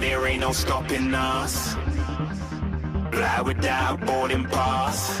There ain't no stopping us. Fly without boarding pass.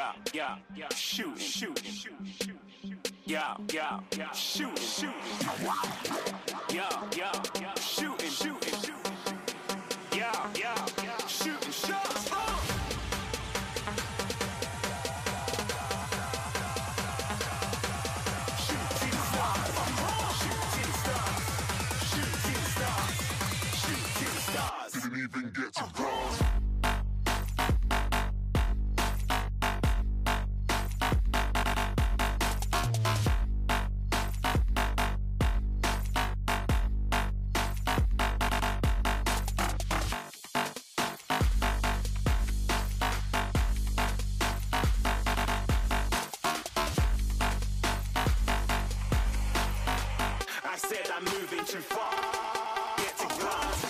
Yeah, yeah, yeah. Shoot, shoot, shoot, shoot. Yeah, yeah, yeah. Shooting, shooting. Yeah, yeah, yeah. Shooting, shooting, shooting. Yeah, yeah, yeah. Shooting shots. Shooting stars. Shooting stars. Shooting stars. Shooting stars. Didn't even get to I'm moving too far. Get to glass.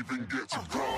even get to ride.